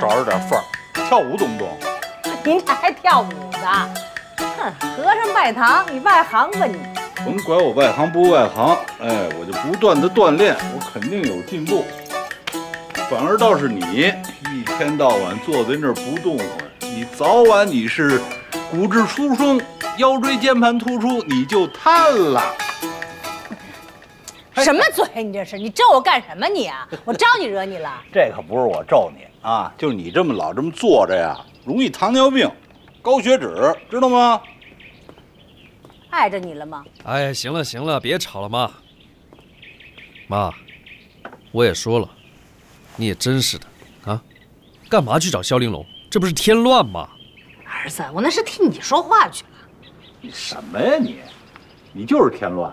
找着点范儿，跳舞懂不懂？您这还跳舞呢？哼，和尚拜堂，你外行吧你？甭管我外行不外行，哎，我就不断的锻炼，我肯定有进步。反而倒是你，一天到晚坐在那儿不动弹，你早晚你是骨质疏松、腰椎间盘突出，你就瘫了。什么嘴？你这是？你咒我干什么你啊？我招你惹你了？这可不是我咒你啊，就是你这么老这么坐着呀，容易糖尿病、高血脂，知道吗？碍着你了吗？哎，行了行了，别吵了，妈。妈，我也说了，你也真是的啊，干嘛去找肖玲珑？这不是添乱吗？儿子，我那是替你说话去了。你什么呀你？你就是添乱。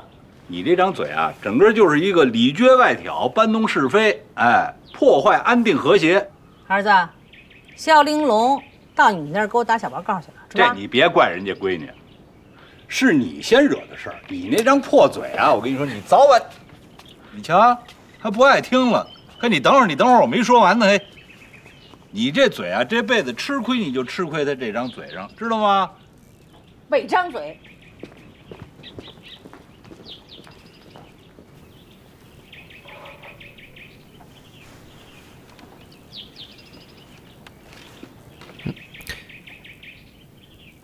你这张嘴啊，整个就是一个里撅外挑、搬弄是非，哎，破坏安定和谐。儿子，肖玲珑到你那儿给我打小报告去了，这你别怪人家闺女，是你先惹的事儿。你那张破嘴啊，我跟你说，你早晚……你瞧，还不爱听了。嘿，你等会儿，你等会儿，我没说完呢。嘿，你这嘴啊，这辈子吃亏你就吃亏在这张嘴上，知道吗？每张嘴。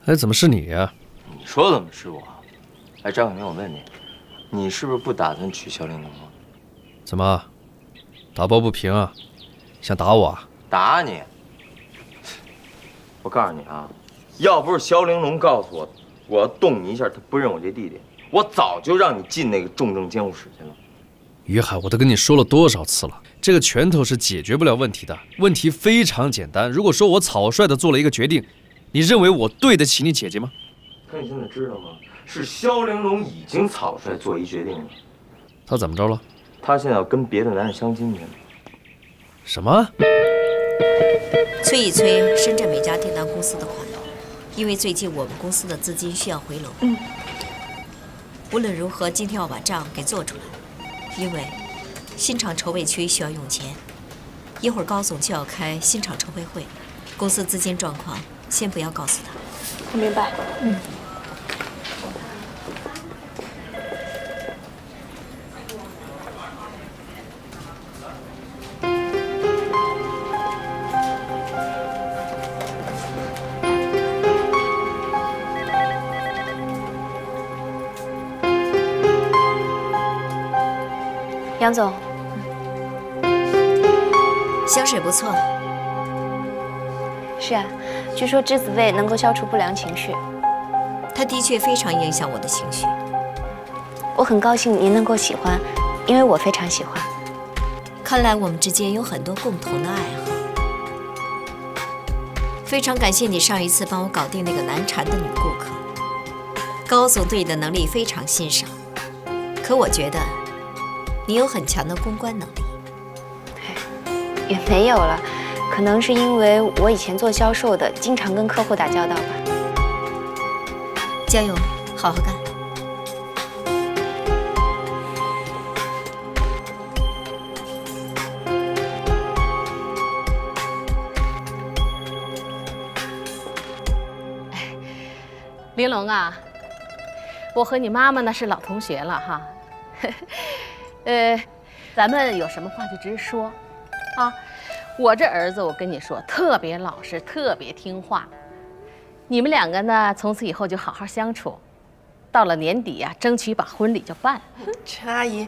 哎，怎么是你呀？你说怎么是我？哎，张可明，我问你，你是不是不打算娶肖玲珑了？怎么，打抱不平啊？想打我啊？打你！我告诉你啊，要不是肖玲珑告诉我，我要动你一下，他不认我这弟弟，我早就让你进那个重症监护室去了。于海，我都跟你说了多少次了，这个拳头是解决不了问题的。问题非常简单，如果说我草率的做了一个决定。你认为我对得起你姐姐吗？可你现在知道吗？是肖玲珑已经草率做一决定了。他怎么着了？她现在要跟别的男人相亲去了。什么？催一催深圳每家订单公司的款，因为最近我们公司的资金需要回笼。嗯。无论如何，今天要把账给做出来，因为新厂筹备区需要用钱。一会儿高总就要开新厂筹备会，公司资金状况。先不要告诉他。我明白。嗯。杨总，香水不错。是啊。据说栀子味能够消除不良情绪，它的确非常影响我的情绪。我很高兴您能够喜欢，因为我非常喜欢。看来我们之间有很多共同的爱好。非常感谢你上一次帮我搞定那个难缠的女顾客。高总对你的能力非常欣赏，可我觉得你有很强的公关能力。也没有了。可能是因为我以前做销售的，经常跟客户打交道吧。加油，好好干。玲珑啊，我和你妈妈呢是老同学了哈。呃，咱们有什么话就直说，啊。我这儿子，我跟你说，特别老实，特别听话。你们两个呢，从此以后就好好相处。到了年底呀，争取把婚礼就办了。陈阿姨，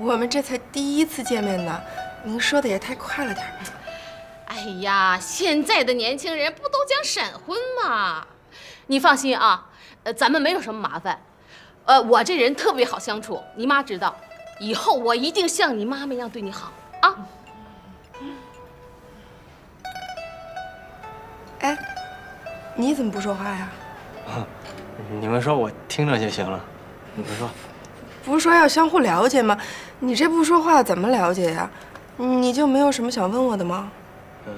我们这才第一次见面呢，您说的也太快了点吧？哎呀，现在的年轻人不都讲闪婚吗？你放心啊，呃，咱们没有什么麻烦。呃，我这人特别好相处，你妈知道，以后我一定像你妈妈一样对你好啊。哎，你怎么不说话呀？你们说，我听着就行了。你们说，不是说要相互了解吗？你这不说话怎么了解呀？你就没有什么想问我的吗？嗯，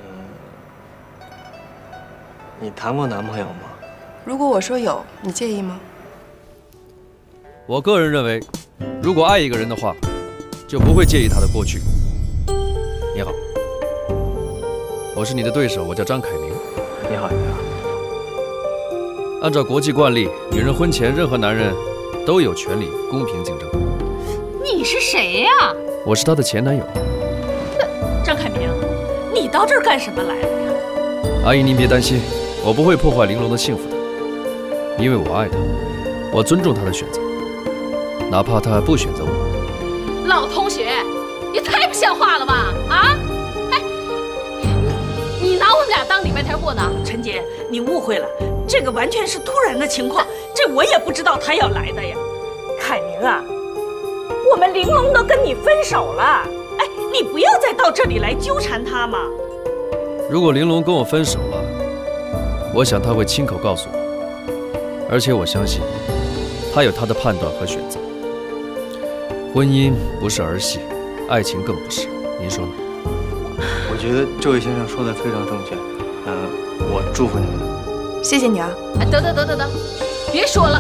你谈过男朋友吗？如果我说有，你介意吗？我个人认为，如果爱一个人的话，就不会介意他的过去。你好，我是你的对手，我叫张凯明。你好，你好。按照国际惯例，女人婚前任何男人都有权利公平竞争。你是谁呀？我是她的前男友。张凯明，你到这儿干什么来了呀？阿姨，您别担心，我不会破坏玲珑的幸福的，因为我爱她，我尊重她的选择，哪怕她不选择我。老同学，你太不像话了吧！姐，你误会了，这个完全是突然的情况，这我也不知道他要来的呀。凯明啊，我们玲珑都跟你分手了，哎，你不要再到这里来纠缠他嘛。如果玲珑跟我分手了，我想他会亲口告诉我，而且我相信他有他的判断和选择。婚姻不是儿戏，爱情更不是，您说呢？我觉得这位先生说的非常正确。嗯，我祝福你们。谢谢你啊！哎，得得得得得，别说了，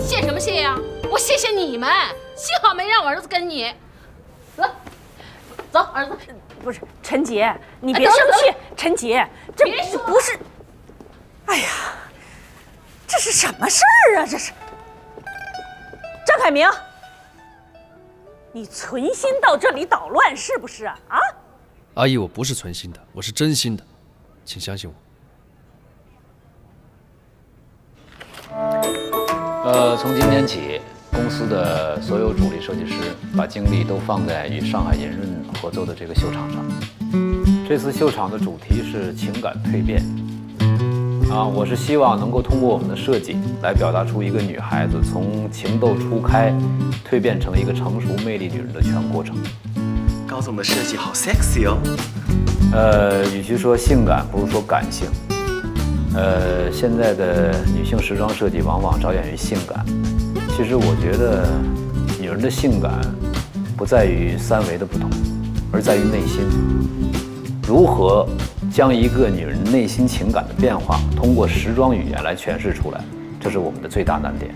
谢什么谢呀？我谢谢你们，幸好没让我儿子跟你。走，走，儿子。不是陈杰，你别生气。陈杰，这不是。哎呀，这是什么事儿啊？这是。张凯明，你存心到这里捣乱是不是啊？啊？阿姨，我不是存心的，我是真心的，请相信我。呃，从今天起，公司的所有主力设计师把精力都放在与上海银润合作的这个秀场上。这次秀场的主题是情感蜕变。啊，我是希望能够通过我们的设计来表达出一个女孩子从情窦初开蜕变成一个成熟魅力女人的全过程。高总的设计好 sexy 哦。呃，与其说性感，不如说感性。呃，现在的女性时装设计往往着眼于性感，其实我觉得，女人的性感不在于三维的不同，而在于内心。如何将一个女人内心情感的变化通过时装语言来诠释出来，这是我们的最大难点。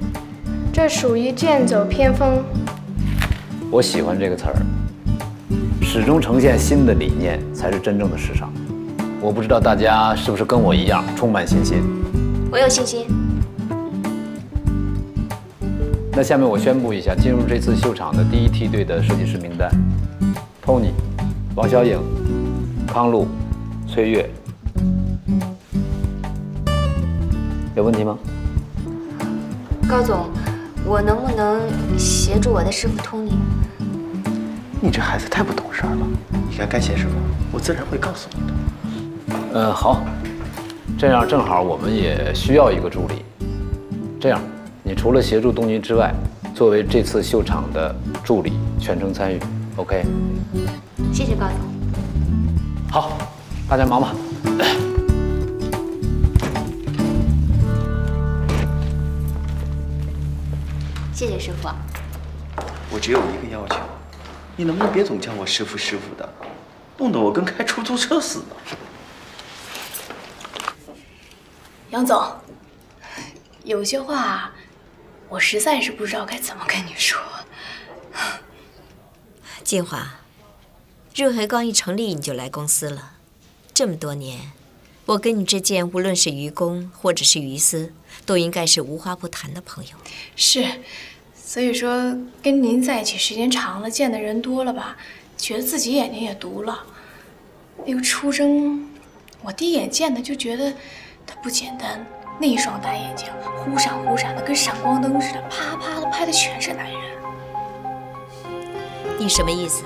这属于剑走偏锋。我喜欢这个词儿，始终呈现新的理念才是真正的时尚。我不知道大家是不是跟我一样充满信心。我有信心。那下面我宣布一下，进入这次秀场的第一梯队的设计师名单：Tony、王小颖、康璐、崔月。有问题吗？高总，我能不能协助我的师傅 Tony？你这孩子太不懂事了。你该干些什么，我自然会告诉你的。呃，好，这样正好我们也需要一个助理。这样，你除了协助东尼之外，作为这次秀场的助理，全程参与，OK？谢谢高总。好，大家忙吧。谢谢师傅。我只有一个要求，你能不能别总叫我师傅师傅的，弄得我跟开出租车似的。杨总，有些话我实在是不知道该怎么跟你说。金华，润和刚一成立你就来公司了，这么多年，我跟你之间无论是于公或者是于私，都应该是无话不谈的朋友。是，所以说跟您在一起时间长了，见的人多了吧，觉得自己眼睛也毒了。那个出征，我第一眼见他就觉得。他不简单，那一双大眼睛忽闪忽闪的，跟闪光灯似的，啪啪的拍的全是男人。你什么意思？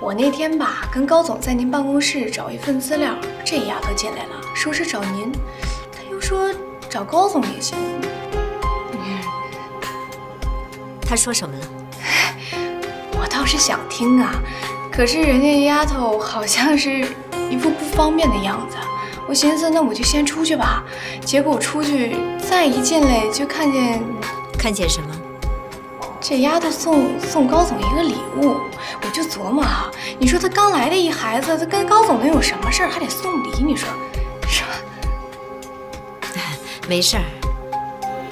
我那天吧，跟高总在您办公室找一份资料，这丫头进来了，说是找您，他又说找高总也行。他说什么了？我倒是想听啊，可是人家丫头好像是一副不方便的样子。我寻思，那我就先出去吧。结果出去再一进来，就看见，看见什么？这丫头送送高总一个礼物，我就琢磨啊，你说她刚来的一孩子，她跟高总能有什么事儿，还得送礼？你说是吧？没事儿，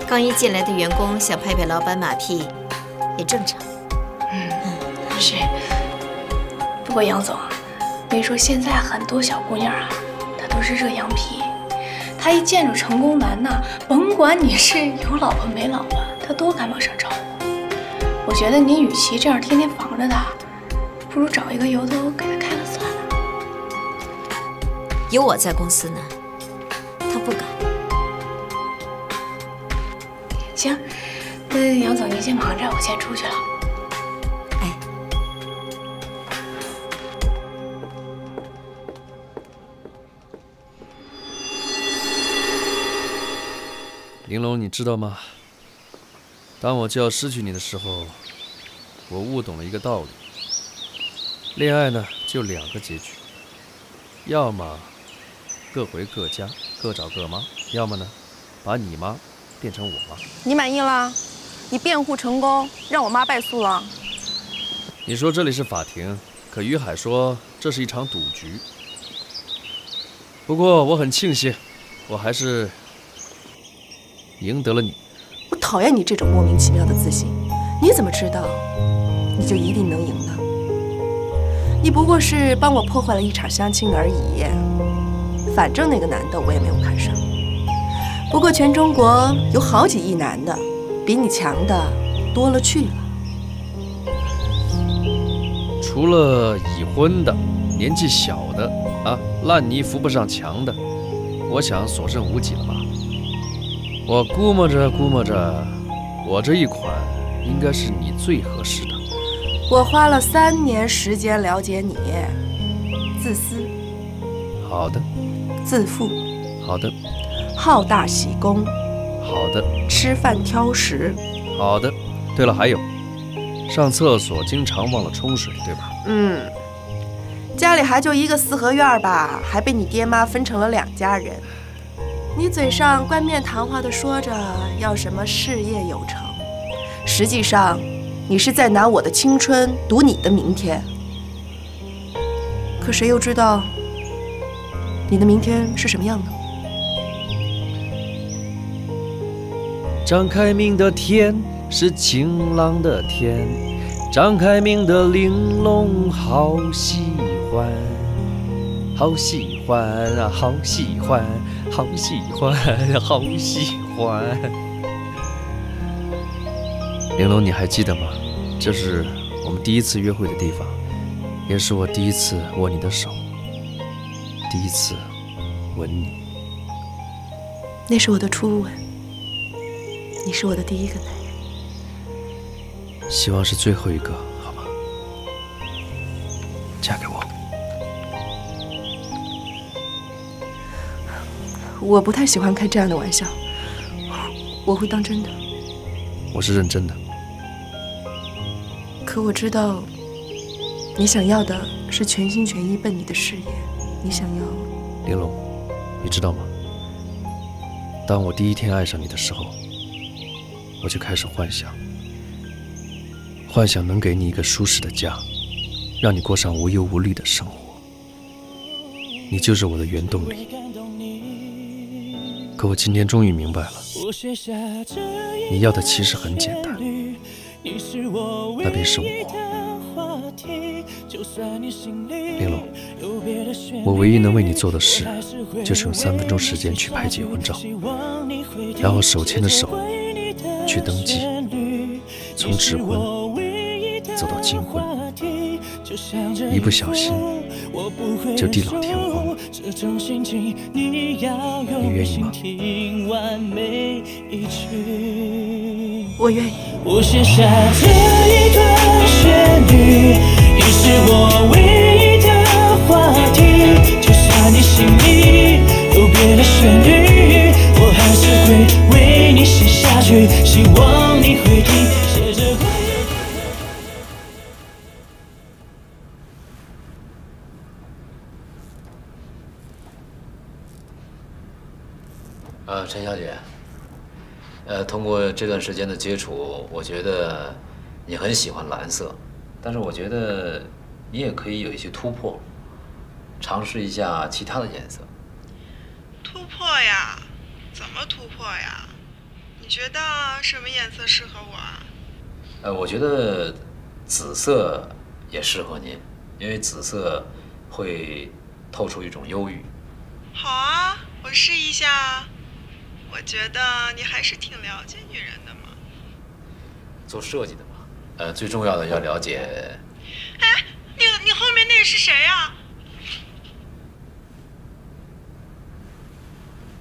刚一进来的员工想拍拍老板马屁，也正常。嗯嗯，是。不过杨总，跟你说现在很多小姑娘啊，她都是热羊皮，她一见着成功男呐，甭管你是有老婆没老婆，她都敢往上招呼。我觉得你与其这样天天防着他，不如找一个由头给他开了算了。有我在公司呢，那杨总您先忙着，我先出去了。玲珑，你知道吗？当我就要失去你的时候，我悟懂了一个道理：恋爱呢，就两个结局，要么各回各家，各找各妈；要么呢，把你妈变成我妈。你满意了？你辩护成功，让我妈败诉了。你说这里是法庭，可于海说这是一场赌局。不过我很庆幸，我还是赢得了你。我讨厌你这种莫名其妙的自信。你怎么知道你就一定能赢呢？你不过是帮我破坏了一场相亲而已。反正那个男的我也没有看上。不过全中国有好几亿男的，比你强的多了去了。除了已婚的、年纪小的啊，烂泥扶不上墙的，我想所剩无几了吧。我估摸着估摸着，我这一款应该是你最合适的。我花了三年时间了解你，自私，好的，自负，好的，好大喜功，好的，吃饭挑食，好的。对了，还有，上厕所经常忘了冲水，对吧？嗯，家里还就一个四合院吧，还被你爹妈分成了两家人。你嘴上冠冕堂皇地说着要什么事业有成，实际上，你是在拿我的青春赌你的明天。可谁又知道你的明天是什么样的？张开明的天是晴朗的天，张开明的玲珑好喜欢，好喜欢啊，好喜欢，好喜欢，好喜欢。玲珑，你还记得吗？这是我们第一次约会的地方，也是我第一次握你的手，第一次吻你。那是我的初吻，你是我的第一个男人。希望是最后一个，好吗？嫁给我。我不太喜欢开这样的玩笑，我会当真的。我是认真的。可我知道，你想要的是全心全意奔你的事业，你想要。玲珑，你知道吗？当我第一天爱上你的时候，我就开始幻想，幻想能给你一个舒适的家，让你过上无忧无虑的生活。你就是我的原动力。可我今天终于明白了，你要的其实很简单，那便是我。玲珑，我唯一能为你做的事，就是用三分钟时间去拍结婚照，然后手牵着手去登记，从指婚走到金婚，一不小心就地老天荒。你愿意吗？我愿意。我写下这一段旋律，你是我唯一的话题。就算你心里有别的旋律，会为你写下去，希望你会听。写着呃，陈小姐，呃，通过这段时间的接触，我觉得你很喜欢蓝色，但是我觉得你也可以有一些突破，尝试一下其他的颜色。突破呀？怎么突破呀？你觉得什么颜色适合我啊？呃，我觉得紫色也适合您，因为紫色会透出一种忧郁。好啊，我试一下。我觉得你还是挺了解女人的嘛。做设计的嘛，呃，最重要的要了解。哎，你你后面那个是谁啊？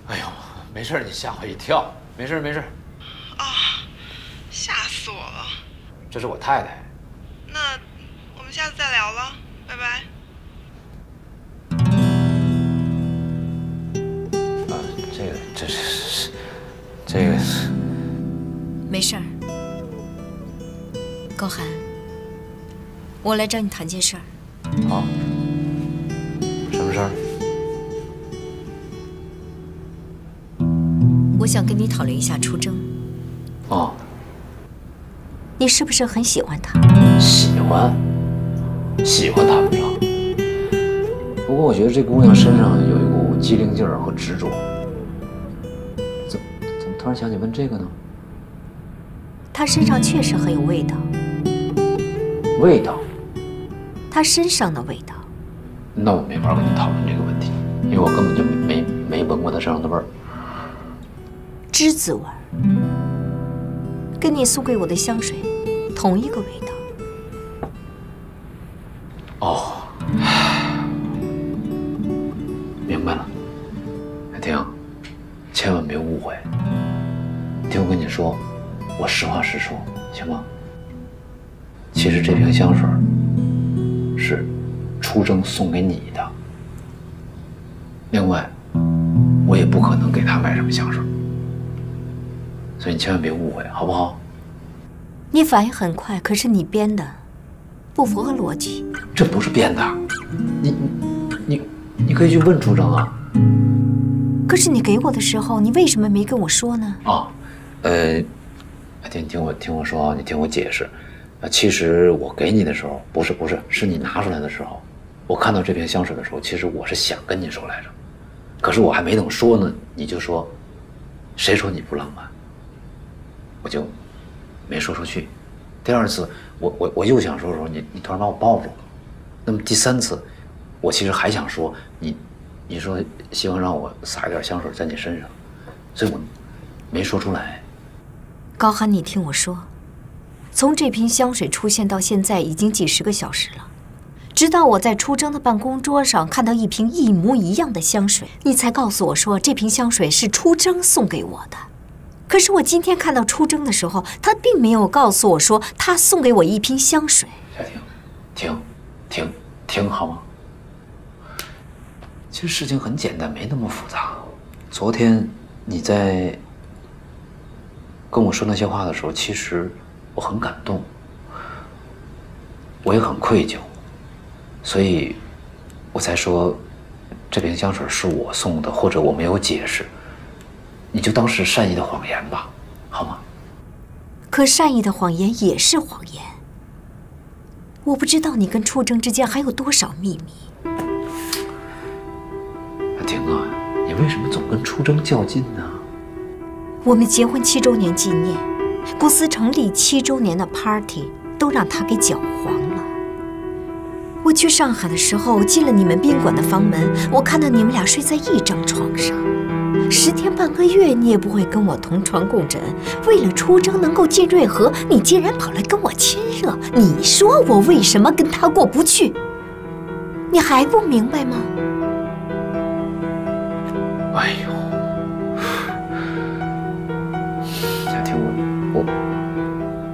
哎呦，没事，你吓我一跳。没事没事。啊，吓死我了。这是我太太。那我们下次再聊了，拜拜。啊，这个这是这个是。没事儿，高寒，我来找你谈件事儿。好。什么事儿？我想跟你讨论一下出征。哦。你是不是很喜欢他？喜欢，喜欢谈不上。不过我觉得这姑娘身上有一股机灵劲儿和执着。怎怎么突然想起问这个呢？她身上确实很有味道。味道？她身上的味道。那我没法跟你讨论这个问题，因为我根本就没没闻过她身上的味儿。栀子味儿，跟你送给我的香水同一个味道。哦，明白了。海婷，千万别误会。听我跟你说，我实话实说，行吗？其实这瓶香水是出征送给你的。另外，我也不可能给他买什么香水。所以你千万别误会，好不好？你反应很快，可是你编的，不符合逻辑。这不是编的，你你你你可以去问出征啊。可是你给我的时候，你为什么没跟我说呢？啊，呃，听你听我听我说啊，你听我解释。啊，其实我给你的时候，不是不是，是你拿出来的时候，我看到这瓶香水的时候，其实我是想跟你说来着，可是我还没等说呢，你就说，谁说你不浪漫？我就没说出去。第二次，我我我又想说说，你你突然把我抱住了。那么第三次，我其实还想说你，你说希望让我撒一点香水在你身上，所以我没说出来。高寒，你听我说，从这瓶香水出现到现在已经几十个小时了，直到我在出征的办公桌上看到一瓶一模一样的香水，你才告诉我说这瓶香水是出征送给我的。可是我今天看到出征的时候，他并没有告诉我说他送给我一瓶香水。夏婷，停，停，停，好吗？其实事情很简单，没那么复杂。昨天你在跟我说那些话的时候，其实我很感动，我也很愧疚，所以我才说这瓶香水是我送的，或者我没有解释。你就当是善意的谎言吧，好吗？可善意的谎言也是谎言。我不知道你跟出征之间还有多少秘密。阿婷啊，你为什么总跟出征较劲呢？我们结婚七周年纪念，公司成立七周年的 party 都让他给搅黄了。我去上海的时候，进了你们宾馆的房门，我看到你们俩睡在一张床上。十天半个月，你也不会跟我同床共枕。为了出征能够进瑞和，你竟然跑来跟我亲热。你说我为什么跟他过不去？你还不明白吗？哎呦，夏婷，我我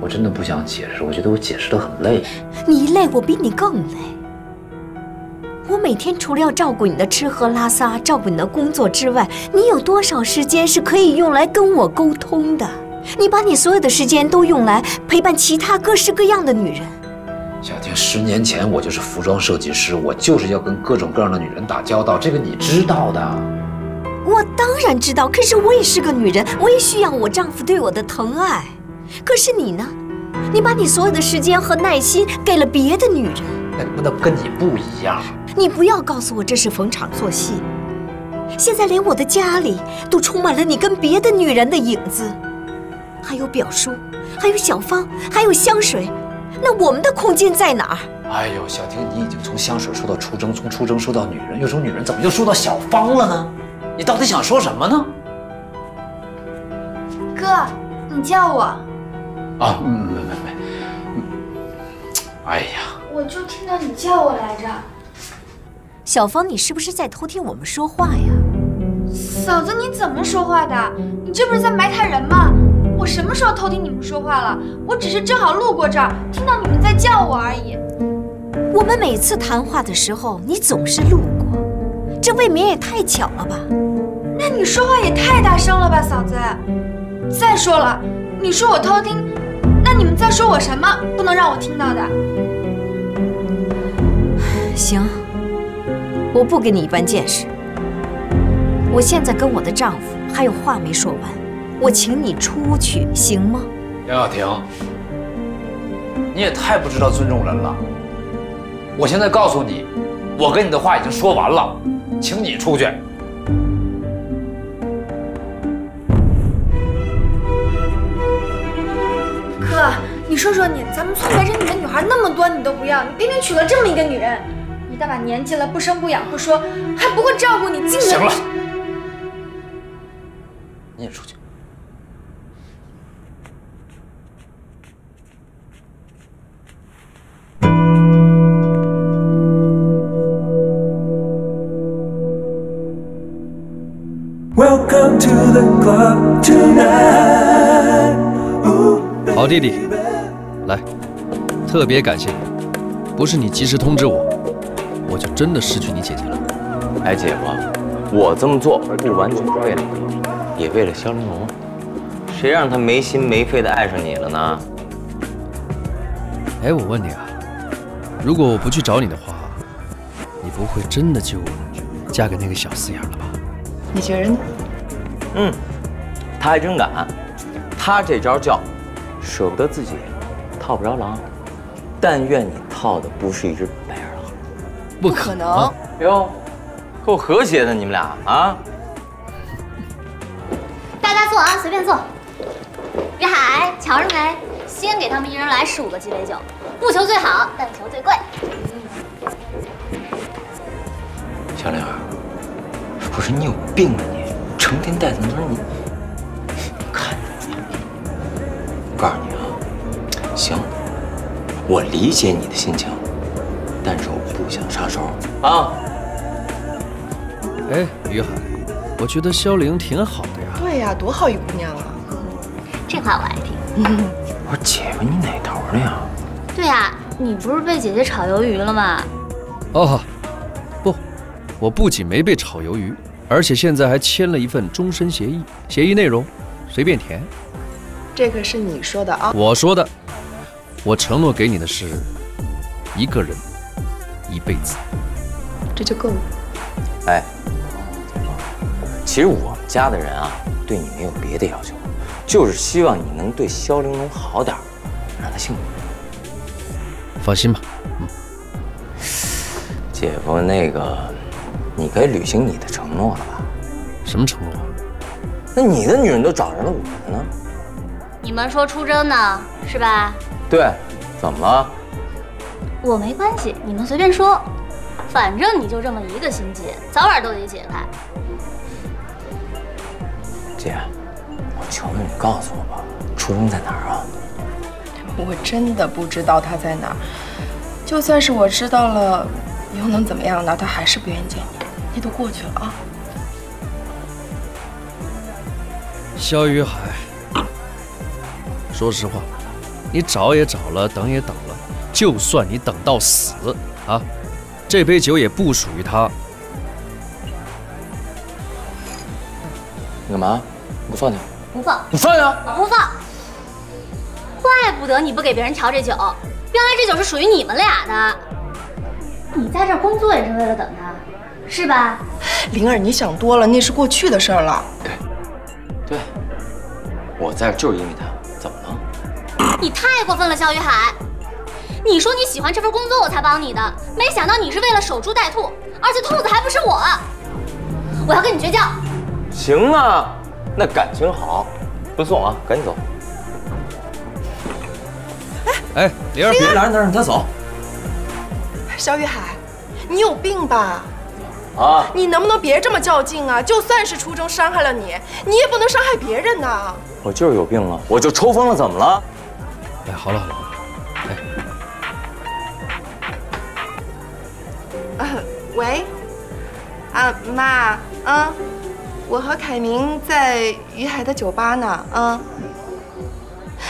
我真的不想解释，我觉得我解释的很累。你累，我比你更累。我每天除了要照顾你的吃喝拉撒，照顾你的工作之外，你有多少时间是可以用来跟我沟通的？你把你所有的时间都用来陪伴其他各式各样的女人。小婷，十年前我就是服装设计师，我就是要跟各种各样的女人打交道，这个你知道的。我当然知道，可是我也是个女人，我也需要我丈夫对我的疼爱。可是你呢？你把你所有的时间和耐心给了别的女人。那那跟你不一样。你不要告诉我这是逢场作戏。现在连我的家里都充满了你跟别的女人的影子，还有表叔，还有小芳，还有香水，那我们的空间在哪儿？哎呦，小婷，你已经从香水说到出征，从出征说到女人，又从女人，怎么又说到小芳了呢？你到底想说什么呢？哥，你叫我，啊，没没没，嗯哎呀，我就听到你叫我来着。小芳，你是不是在偷听我们说话呀？嫂子，你怎么说话的？你这不是在埋汰人吗？我什么时候偷听你们说话了？我只是正好路过这儿，听到你们在叫我而已。我们每次谈话的时候，你总是路过，这未免也太巧了吧？那你说话也太大声了吧，嫂子！再说了，你说我偷听，那你们在说我什么？不能让我听到的。行，我不跟你一般见识。我现在跟我的丈夫还有话没说完，我请你出去，行吗？杨晓婷，你也太不知道尊重人了。我现在告诉你，我跟你的话已经说完了，请你出去。哥，你说说你，咱们村白着你的女孩那么多，你都不要，你偏偏娶了这么一个女人，一大把年纪了，不生不养不说，还不会照顾你，竟然……行了，你也出去。Welcome to the club tonight. 好弟弟，来，特别感谢你，不是你及时通知我，我就真的失去你姐姐了。哎，姐夫，我这么做不完全是为了你，也为了肖玲珑。谁让他没心没肺的爱上你了呢？哎，我问你啊，如果我不去找你的话，你不会真的就嫁给那个小四眼了吧？你觉得呢？嗯，他还真敢。他这招叫舍不得自己，套不着狼。但愿你套的不是一只。不可能。哟，够和谐的你们俩啊！大家坐啊，随便坐。于海，瞧着没？先给他们一人来十五个鸡尾酒，不求最好，但求最贵。小玲儿，我说你有病吧你？成天带他们你，看着你。我告诉你啊，行，我理解你的心情，但是我不想插手啊。哎，于海，我觉得肖玲挺好的呀。对呀、多好一姑娘啊！这话我爱听。我说姐夫，你哪头的呀？对呀、你不是被姐姐炒鱿鱼了吗？哦，不，我不仅没被炒鱿鱼，而且现在还签了一份终身协议，协议内容随便填。这可是你说的啊！我说的，我承诺给你的是一个人，一辈子。这就够了。哎，其实我们家的人啊，对你没有别的要求，就是希望你能对肖玲珑好点，让她幸福。放心吧，姐夫，那个，你该履行你的承诺了吧？什么承诺？那你的女人都找着了，我的呢？你们说出征呢，是吧？对，怎么了？我没关系，你们随便说，反正你就这么一个心结，早晚都得解开。姐，我求求你告诉我吧，初中在哪儿啊？我真的不知道他在哪儿。就算是我知道了，又能怎么样呢？他还是不愿意见你。那都过去了啊。肖雨海，说实话，你找也找了，等也等了，就算你等到死啊，这杯酒也不属于他。你干嘛？你给我放下！不放，你放下！我不放。怪不得你不给别人调这酒，原来这酒是属于你们俩的。你在这工作也是为了等他，是吧？灵儿，你想多了，那是过去的事儿了。对，对我在这就是因为他，怎么了？你太过分了，肖雨海！你说你喜欢这份工作，我才帮你的，没想到你是为了守株待兔，而且兔子还不是我。我要跟你绝交！行啊，那感情好，不送啊，赶紧走。哎，哎，玲儿，别拦着他，让他走。肖玉海，你有病吧？啊！你能不能别这么较劲啊？就算是初衷伤害了你，你也不能伤害别人呐。我就是有病了，我就抽风了，怎么了？哎，好了好了，喂，啊妈，嗯，我和凯明在于海的酒吧呢，嗯。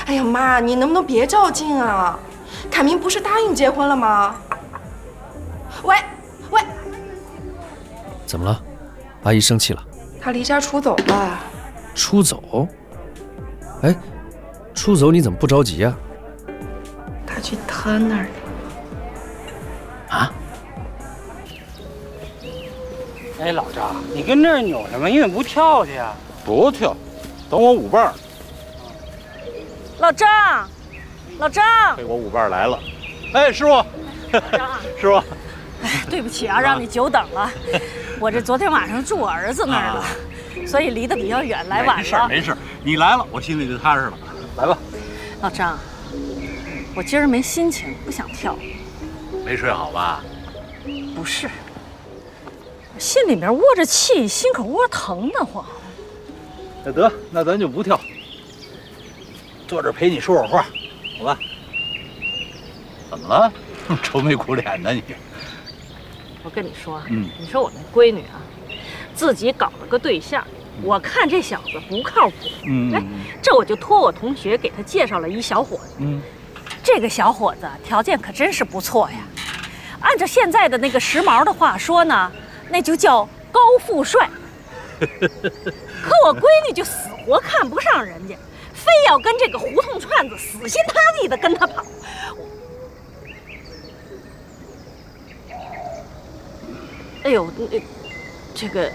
哎呀妈，你能不能别照镜啊？凯明不是答应结婚了吗？喂喂，怎么了？阿姨生气了？他离家出走了。出走？哎，出走你怎么不着急呀、他去他那儿了。你跟这儿扭什么？你怎么不跳去呀？不跳，等我舞伴儿。老张，老张，我舞伴来了。哎，师傅，师傅，哎，对不起啊，让你久等了。我这昨天晚上住我儿子那儿了，所以离得比较远，来晚了没事。没事，你来了，我心里就踏实了。来吧，老张，我今儿没心情，不想跳。没睡好吧？不是，我心里面窝着气，心口窝疼得慌。那得，那咱就不跳，坐这儿陪你说会儿话，好吧？怎么了？愁眉苦脸的你？我跟你说，嗯你说我那闺女啊，自己搞了个对象，我看这小子不靠谱。嗯哎，这我就托我同学给他介绍了一小伙子。嗯，这个小伙子条件可真是不错呀。按照现在的那个时髦的话说呢，那就叫高富帅。可我闺女就死活看不上人家，非要跟这个胡同串子死心塌地的跟他跑。哎呦，这个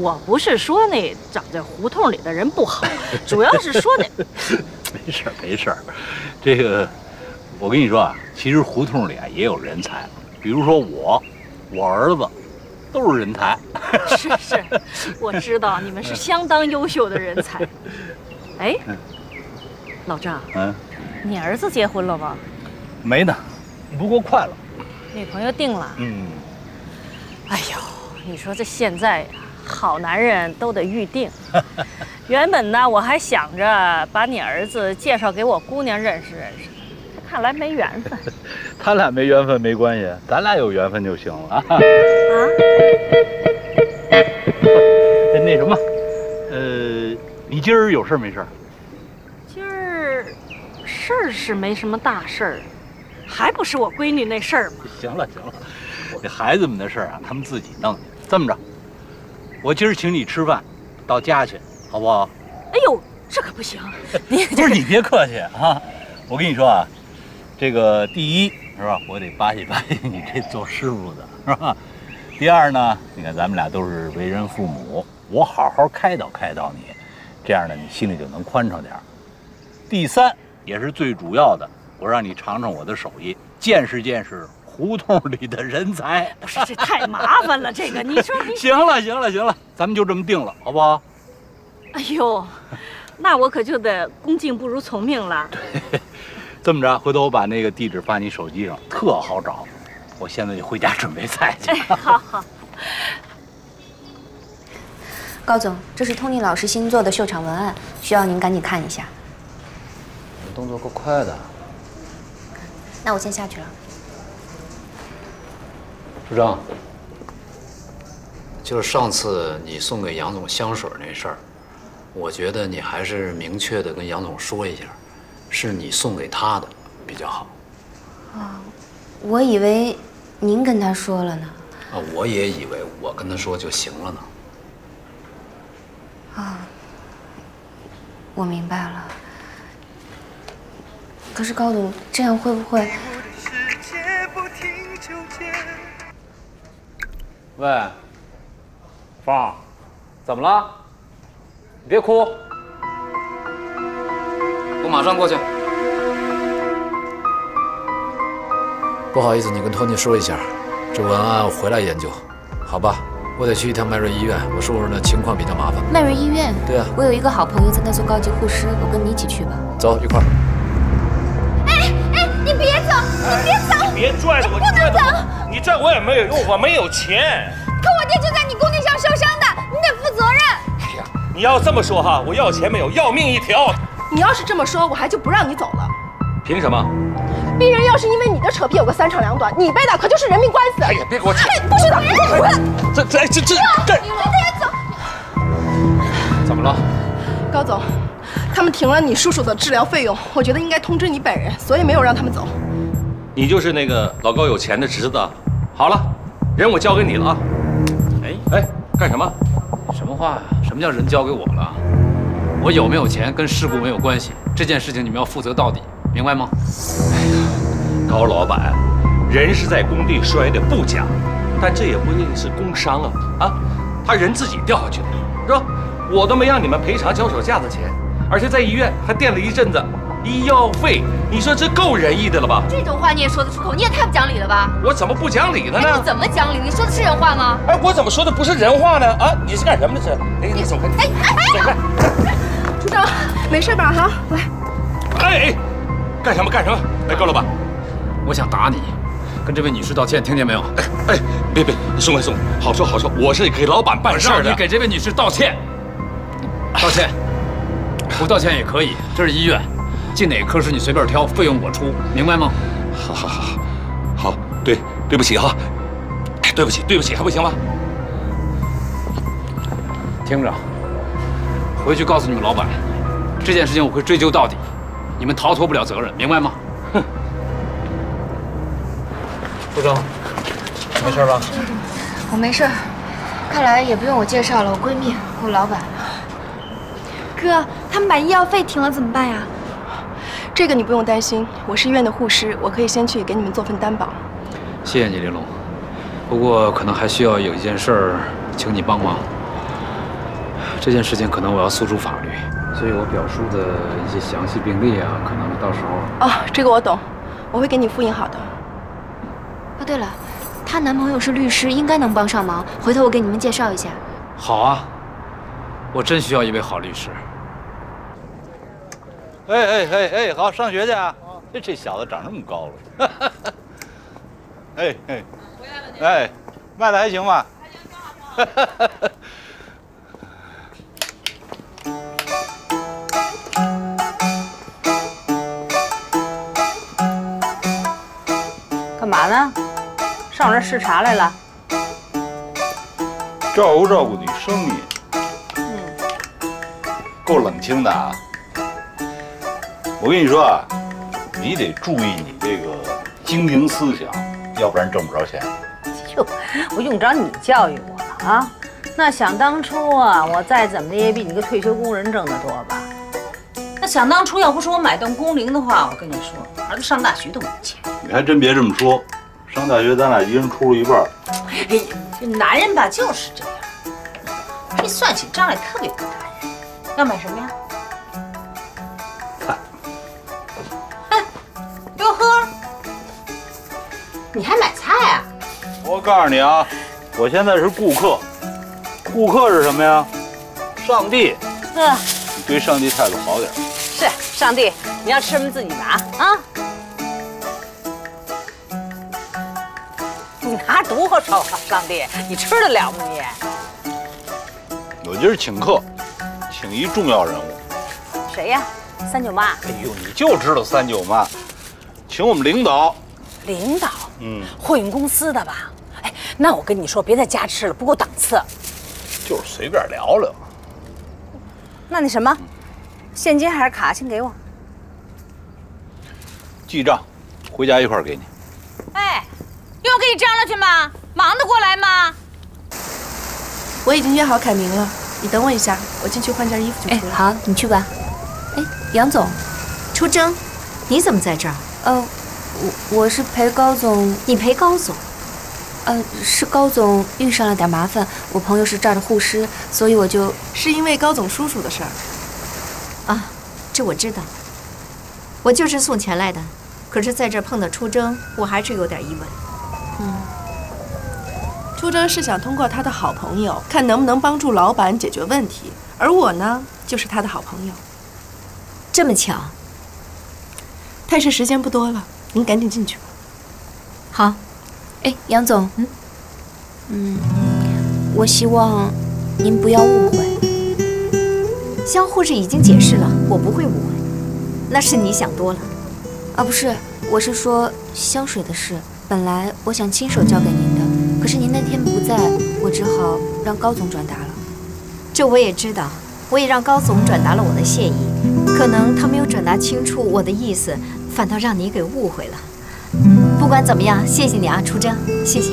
我不是说那长在胡同里的人不好，主要是说那 没事儿没事儿，这个我跟你说啊，其实胡同里啊也有人才，比如说我，我儿子都是人才。是是，我知道你们是相当优秀的人才。哎，老张，嗯，你儿子结婚了吗？没呢，不过快了。女朋友定了。嗯，哎呦，你说这现在呀，好男人都得预定。原本呢，我还想着把你儿子介绍给我姑娘认识认识，看来没缘分。他俩没缘分没关系，咱俩有缘分就行了啊。啊？那什么，呃，你今儿有事儿没事儿？今儿事儿是没什么大事儿，还不是我闺女那事儿吗？行了行了，这孩子们的事儿啊，他们自己弄去。这么着，我今儿请你吃饭，到家去，好不好？哎呦，这可不行！你不是你别客气啊，我跟你说啊，这个第一是吧，我得巴结巴结你这做师傅的是吧？第二呢，你看咱们俩都是为人父母，我好好开导开导你，这样呢你心里就能宽敞点儿。第三也是最主要的，我让你尝尝我的手艺，见识见识胡同里的人才。不 是这太麻烦了，这个你说你 行了行了行了，咱们就这么定了，好不好？哎呦，那我可就得恭敬不如从命了。这么着，回头我把那个地址发你手机上，特好找。我现在就回家准备菜去。哎，好好。高总，这是托尼老师新做的秀场文案，需要您赶紧看一下。你动作够快的，那我先下去了。处长。就是上次你送给杨总香水那事儿，我觉得你还是明确的跟杨总说一下，是你送给他的比较好。啊，我以为您跟他说了呢。啊，我也以为我跟他说就行了呢。啊，我明白了。可是高总，这样会不会？喂，芳，怎么了？你别哭，我马上过去。不好意思，你跟托尼说一下，这文案我回来研究，好吧？我得去一趟迈瑞医院，我叔叔那情况比较麻烦。迈瑞医院？对啊，我有一个好朋友在那做高级护师，我跟你一起去吧。走一块儿。哎哎，你别走！你别走，别拽着我，不能走！你拽我也没有用，我没有钱。可我爹就在你工地上受伤的，你得负责任。哎呀，你要这么说哈，我要钱没有，要命一条。你要是这么说，我还就不让你走了。凭什么？病人要是因为你的扯皮有个三长两短，你背的可就是人命官司。哎呀，别给我扯！哎，不许走，给我回来！这这这这这！你快点走！怎么了？高总，他们停了你叔叔的治疗费用，我觉得应该通知你本人，所以没有让他们走。你就是那个老高有钱的侄子。好了，人我交给你了啊。哎哎，干什么？什么话呀？什么叫人交给我了？我有没有钱跟事故没有关系，这件事情你们要负责到底，明白吗？哎呀，高老板，人是在工地摔的不假，但这也不一定是工伤啊啊，他人自己掉下去的，是吧？我都没让你们赔偿脚手架的钱，而且在医院还垫了一阵子医药费，你说这够仁义的了吧？这种话你也说得出口？你也太不讲理了吧！我怎么不讲理了呢？哎，你怎么讲理？你说的是人话吗？哎，我怎么说的不是人话呢？啊，你是干什么的？这？哎，你走开！哎哎，走开！处长，没事吧？哈，来。哎哎，干什么干什么？哎，高老板，我想打你，跟这位女士道歉，听见没有？哎哎，别别，松开松开，好说好说，我是给老板办事的。你给这位女士道歉，道歉，不道歉也可以。这是医院，进哪科室你随便挑，费用我出，明白吗？好好好好，好，对，对不起哈，对不起对不起，还不行吗？听着，回去告诉你们老板，这件事情我会追究到底，你们逃脱不了责任，明白吗？哼。副总，没事吧？我没事，看来也不用我介绍了，我闺蜜，我老板。哥，他们把医药费停了怎么办呀？这个你不用担心，我是医院的护士，我可以先去给你们做份担保。谢谢你，玲珑。不过可能还需要有一件事儿，请你帮忙。这件事情可能我要诉诸法律，所以我表叔的一些详细病例啊，可能到时候……哦，这个我懂，我会给你复印好的。哦，对了，她男朋友是律师，应该能帮上忙。回头我给你们介绍一下。好啊，我真需要一位好律师。哎哎哎哎，好，上学去啊！这这小子长这么高了，哎哎，哎，卖的还行吧？干嘛呢？上我这儿视察来了？照顾照顾你生意，嗯，够冷清的啊！我跟你说啊，你得注意你这个经营思想，要不然挣不着钱。哟，我用着你教育我了啊？那想当初啊，我再怎么的也比你个退休工人挣得多吧？那想当初要不是我买断工龄的话，我跟你说，儿子上大学都没钱。你还真别这么说，上大学咱俩一人出了一半。哎呀，这男人吧就是这样，这算起账来特别不男人。要买什么呀？菜。哎，哟呵，你还买菜啊？我告诉你啊，我现在是顾客，顾客是什么呀？上帝。嗯，你对上帝态度好点。是上帝，你要吃什么自己拿啊。你拿多少啊，上帝？你吃得了吗你？我今儿请客，请一重要人物。谁呀？三舅妈。哎呦，你就知道三舅妈，请我们领导。领导？嗯，货运公司的吧？哎，那我跟你说，别在家吃了，不够档次。就是随便聊聊。那那什么，现金还是卡？先给我。记账，回家一块儿给你。哎，又给你张罗去吗？忙得过来吗？我已经约好凯明了，你等我一下，我进去换件衣服就哎，好，你去吧。哎，杨总，出征，你怎么在这儿？呃，我我是陪高总。你陪高总？呃，是高总遇上了点麻烦，我朋友是这儿的护师，所以我就……是因为高总叔叔的事儿。啊，这我知道。我就是送钱来的，可是在这儿碰到出征，我还是有点疑问。嗯，出征是想通过他的好朋友，看能不能帮助老板解决问题，而我呢，就是他的好朋友。这么巧？探视时间不多了，您赶紧进去吧。好。哎，杨总，嗯，嗯，我希望您不要误会。肖护士已经解释了，我不会误会，那是你想多了。啊，不是，我是说香水的事。本来我想亲手交给您的，可是您那天不在，我只好让高总转达了。这我也知道，我也让高总转达了我的谢意，可能他没有转达清楚我的意思，反倒让你给误会了。不管怎么样，谢谢你啊，出征，谢谢。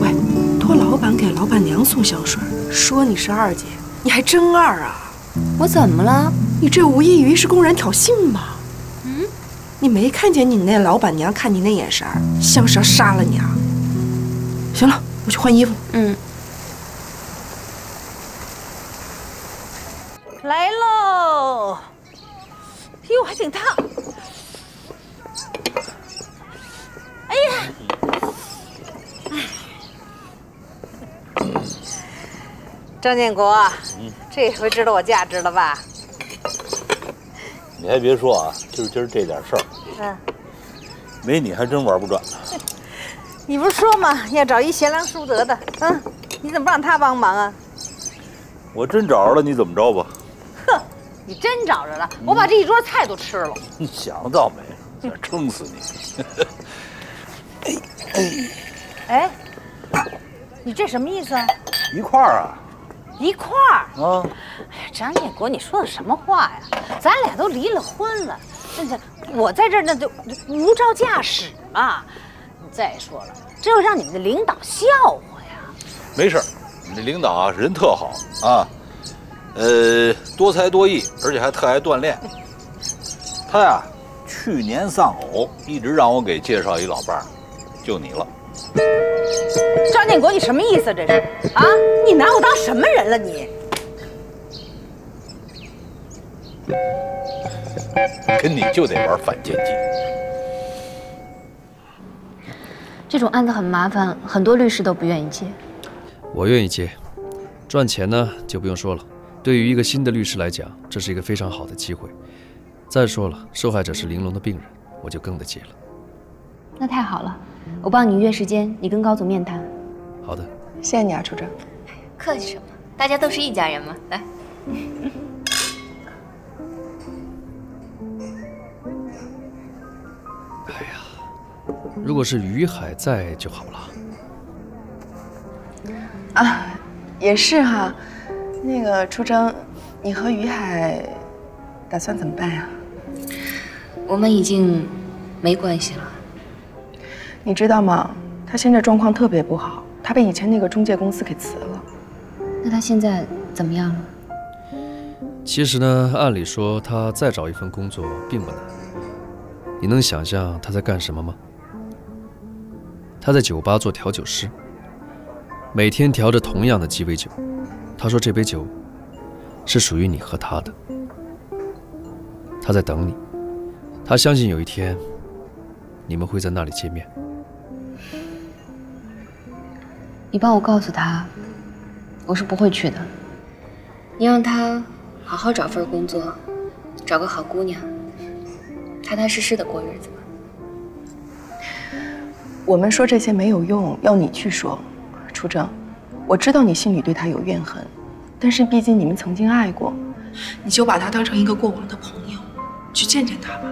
喂，托老板给老板娘送香水，说你是二姐，你还真二啊？我怎么了？你这无异于是公然挑衅吧？嗯，你没看见你那老板娘看你那眼神，像是要杀了你啊？行了，我去换衣服。嗯。来喽！哟，还挺烫。哎呀！张建国，这回知道我价值了吧？你还别说啊，就是今儿这点事儿，嗯，没你还真玩不转。你不是说吗？要找一贤良淑德的，嗯，你怎么不让他帮忙啊？我真找着了，你怎么着吧？哼，你真找着了，我把这一桌菜都吃了。你想倒美，想撑死你！哎 哎，你这什么意思啊？一块儿啊？一块儿啊？哎呀，张建国，你说的什么话呀？咱俩都离了婚了，那这我在这儿那就无照驾驶嘛。再说了，这又让你们的领导笑话呀。没事儿，你这领导啊人特好啊，呃，多才多艺，而且还特爱锻炼。他呀，去年丧偶，一直让我给介绍一老伴儿，就你了。张建国，你什么意思？这是啊？你拿我当什么人了？你跟你就得玩反间计。这种案子很麻烦，很多律师都不愿意接。我愿意接，赚钱呢就不用说了。对于一个新的律师来讲，这是一个非常好的机会。再说了，受害者是玲珑的病人，我就更得接了。那太好了，我帮你约时间，你跟高总面谈。好的，谢谢你啊，楚征。客气什么？大家都是一家人嘛。来。哎呀，如果是于海在就好了。啊，也是哈。那个楚征，你和于海打算怎么办呀？我们已经没关系了。你知道吗？他现在状况特别不好，他被以前那个中介公司给辞了。那他现在怎么样了？其实呢，按理说他再找一份工作并不难。你能想象他在干什么吗？他在酒吧做调酒师，每天调着同样的鸡尾酒。他说这杯酒是属于你和他的。他在等你，他相信有一天你们会在那里见面。你帮我告诉他，我是不会去的。你让他好好找份工作，找个好姑娘，踏踏实实的过日子吧。我们说这些没有用，要你去说。楚征，我知道你心里对他有怨恨，但是毕竟你们曾经爱过，你就把他当成一个过往的朋友，去见见他吧。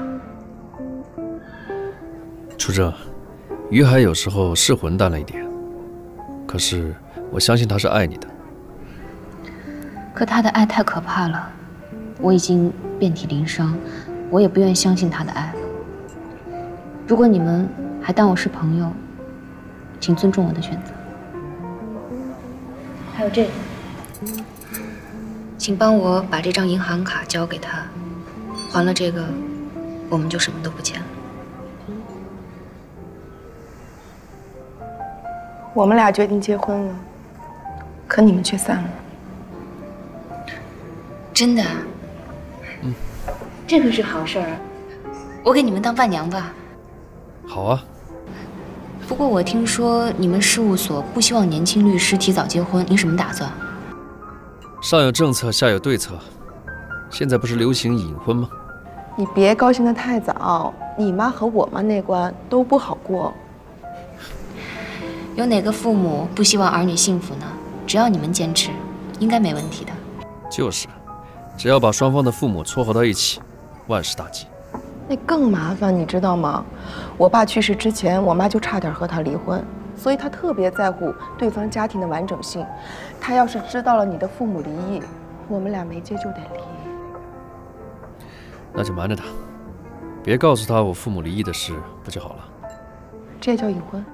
楚征，于海有时候是混蛋了一点。可是，我相信他是爱你的。可他的爱太可怕了，我已经遍体鳞伤，我也不愿相信他的爱了。如果你们还当我是朋友，请尊重我的选择。还有这个，请帮我把这张银行卡交给他，还了这个，我们就什么都不欠了。我们俩决定结婚了，可你们却散了。真的？嗯，这可是好事儿，我给你们当伴娘吧。好啊。不过我听说你们事务所不希望年轻律师提早结婚，你什么打算？上有政策，下有对策。现在不是流行隐婚吗？你别高兴得太早，你妈和我妈那关都不好过。有哪个父母不希望儿女幸福呢？只要你们坚持，应该没问题的。就是，只要把双方的父母撮合到一起，万事大吉。那更麻烦，你知道吗？我爸去世之前，我妈就差点和他离婚，所以她特别在乎对方家庭的完整性。她要是知道了你的父母离异，我们俩没结就得离。那就瞒着他，别告诉他我父母离异的事，不就好了？这叫隐婚。